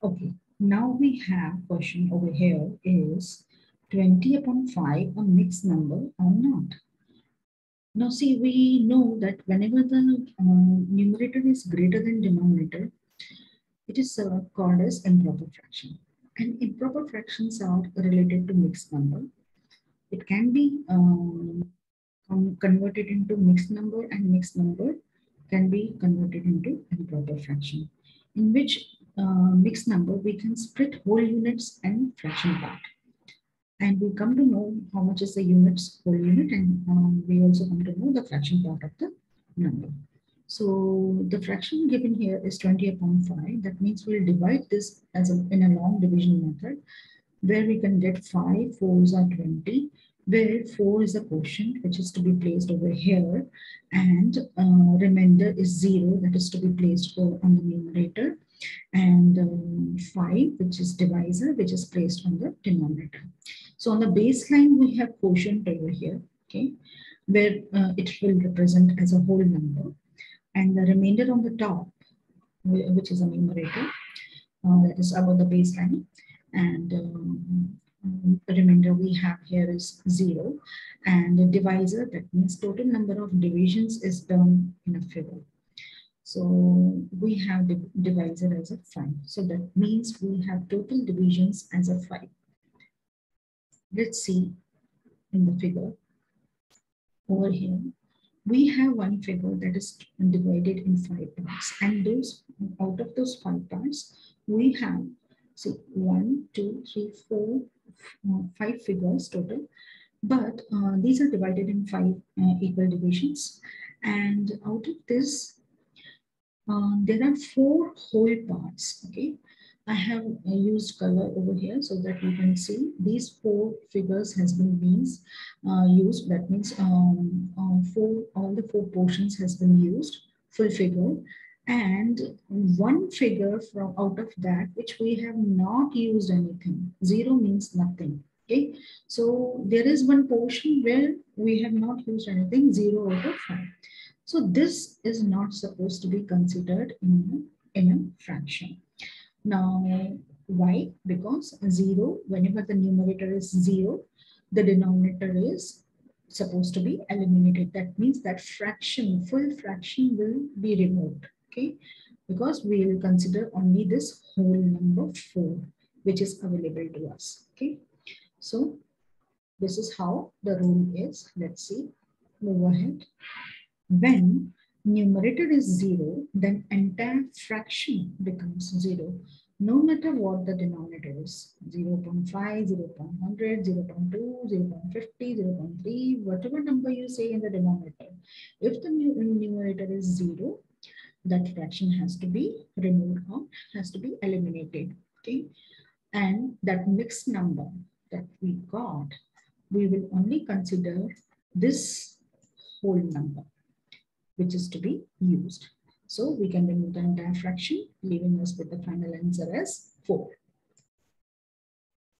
Okay, now we have question over here is 20 upon 5 a mixed number or not? Now see, we know that whenever the uh, numerator is greater than denominator, it is uh, called as improper fraction. And improper fractions are related to mixed number. It can be um, converted into mixed number and mixed number can be converted into improper fraction in which uh, mixed number we can split whole units and fraction part and we come to know how much is the units whole unit and um, we also come to know the fraction part of the number. So the fraction given here is 20 upon 5. That means we'll divide this as a, in a long division method where we can get 5 fours are 20 where 4 is a quotient which is to be placed over here and uh, remainder is 0 that is to be placed on the numerator and um, 5 which is divisor which is placed on the denominator. So on the baseline we have quotient over here okay where uh, it will represent as a whole number. And the remainder on the top which is a numerator uh, that is above the baseline. And um, the remainder we have here is zero. And the divisor that means total number of divisions is done in a figure so we have the divisor as a 5. So that means we have total divisions as a 5. Let's see in the figure over here. We have one figure that is divided in five parts and those out of those five parts, we have see one, two, three, four, uh, five figures total. But uh, these are divided in five uh, equal divisions. And out of this, um, there are four whole parts, okay? I have uh, used color over here so that you can see these four figures has been uh, used. That means um, uh, four, all the four portions has been used, full figure. And one figure from out of that, which we have not used anything. Zero means nothing. Okay, so there is one portion where we have not used anything, zero out of five. So this is not supposed to be considered in a, in a fraction. Now, why? Because zero, whenever the numerator is zero, the denominator is supposed to be eliminated. That means that fraction, full fraction will be removed, okay? Because we will consider only this whole number four, which is available to us, okay? So this is how the rule is. Let's see, move ahead. When numerator is zero, then entire fraction becomes zero, no matter what the denominator is, 0 0.5, 0 0.100, 0 0.2, 0 0.50, 0 0.3, whatever number you say in the denominator. If the numerator is zero, that fraction has to be removed or has to be eliminated, okay? And that mixed number that we got, we will only consider this whole number which is to be used. So we can remove the entire fraction, leaving us with the final answer as 4.